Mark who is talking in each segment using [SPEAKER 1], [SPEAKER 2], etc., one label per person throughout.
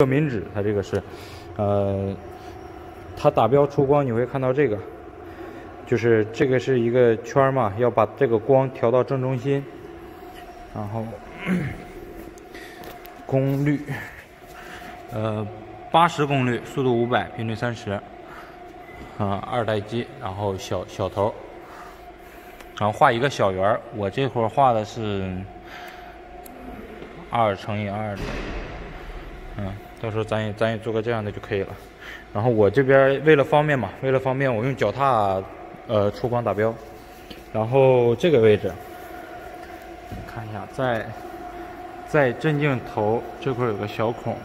[SPEAKER 1] 热敏纸，它这个是，呃，它打标出光，你会看到这个，就是这个是一个圈嘛，要把这个光调到正中心，然后功率，呃，八十功率，速度五百，频率三十，啊，二代机，然后小小头，然后画一个小圆儿，我这会儿画的是二乘以二的。嗯，到时候咱也咱也做个这样的就可以了。然后我这边为了方便嘛，为了方便，我用脚踏呃出光打标。然后这个位置，看一下，在在镇镜头这块有个小孔，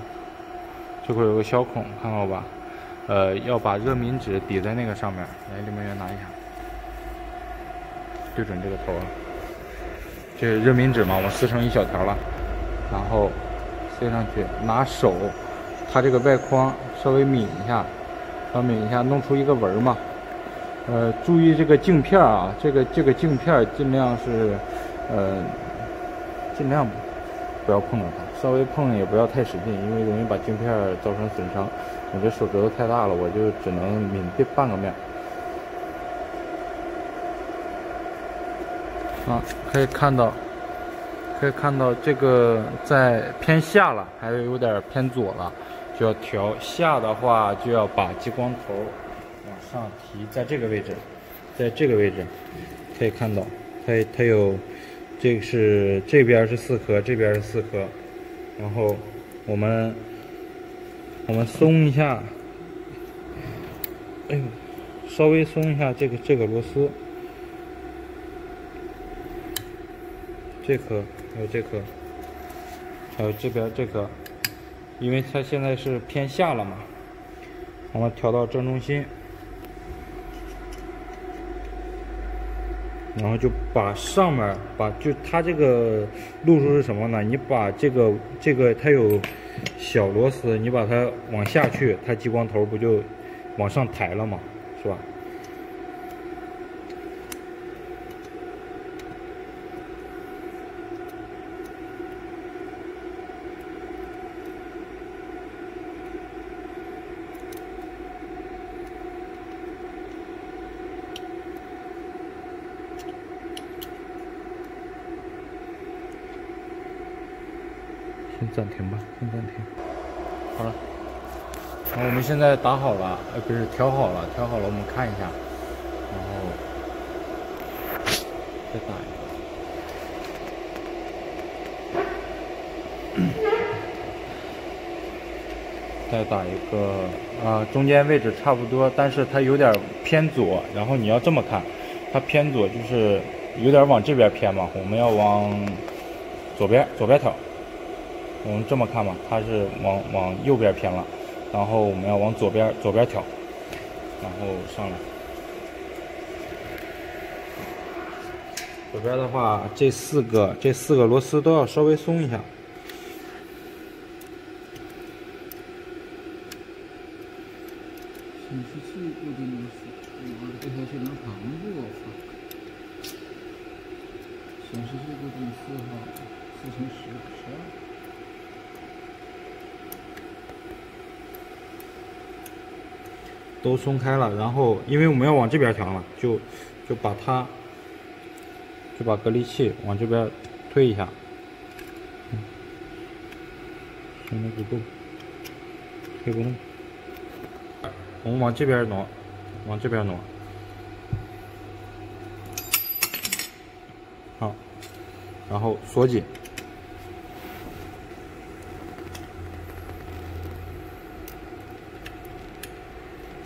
[SPEAKER 1] 这块有个小孔，看到吧？呃，要把热敏纸抵在那个上面。来，李梦圆拿一下，对准这个头啊。这是热敏纸嘛，我撕成一小条了，然后。塞上去，拿手，它这个外框稍微抿一下，稍微抿一下，弄出一个纹嘛。呃，注意这个镜片啊，这个这个镜片尽量是，呃，尽量不要碰到它，稍微碰也不要太使劲，因为容易把镜片造成损伤。我这手指头太大了，我就只能抿这半个面。啊，可以看到。可以看到这个在偏下了，还有有点偏左了，就要调下的话，就要把激光头往上提，在这个位置，在这个位置可以看到，它它有，这个是这边是四颗，这边是四颗，然后我们我们松一下，哎呦，稍微松一下这个这个螺丝，这颗。还有这颗，还有这边这颗，因为它现在是偏下了嘛，我们调到正中心，然后就把上面把就它这个路数是什么呢？你把这个这个它有小螺丝，你把它往下去，它激光头不就往上抬了嘛，是吧？暂停吧，先暂停。好了，然后我们现在打好了，呃，不是调好了，调好了，我们看一下，然后再打一个，再打一个，啊，中间位置差不多，但是它有点偏左，然后你要这么看，它偏左就是有点往这边偏嘛，我们要往左边，左边调。我们这么看嘛，它是往往右边偏了，然后我们要往左边左边调，然后上来。左边的话，这四个这四个螺丝都要稍微松一下。显示器固定螺丝，这条线能扛不？显示器固定四号，四乘十，十二。都松开了，然后因为我们要往这边调了，就就把它就把隔离器往这边推一下，现在不动，推不动。我们往这边挪，往这边挪，好，然后锁紧。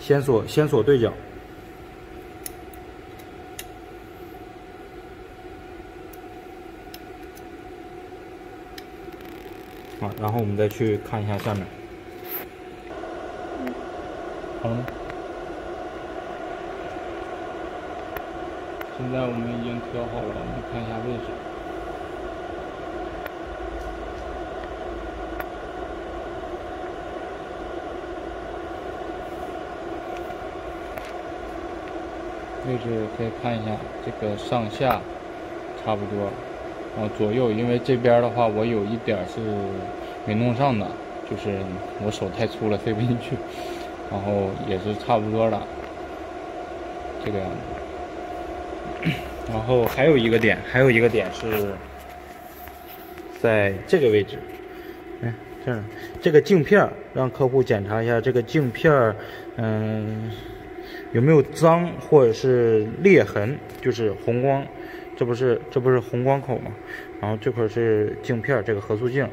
[SPEAKER 1] 先锁，先锁对角，好，然后我们再去看一下下面，好了吗？现在我们已经调好了，我们看一下位置。位置可以看一下，这个上下差不多，然后左右，因为这边的话我有一点是没弄上的，就是我手太粗了塞不进去，然后也是差不多的这个。样子。然后还有一个点，还有一个点是在这个位置，哎，这儿这个镜片让客户检查一下这个镜片嗯，有没有脏或者是裂痕，就是红光，这不是这不是红光口吗？然后这块是镜片这个合塑镜，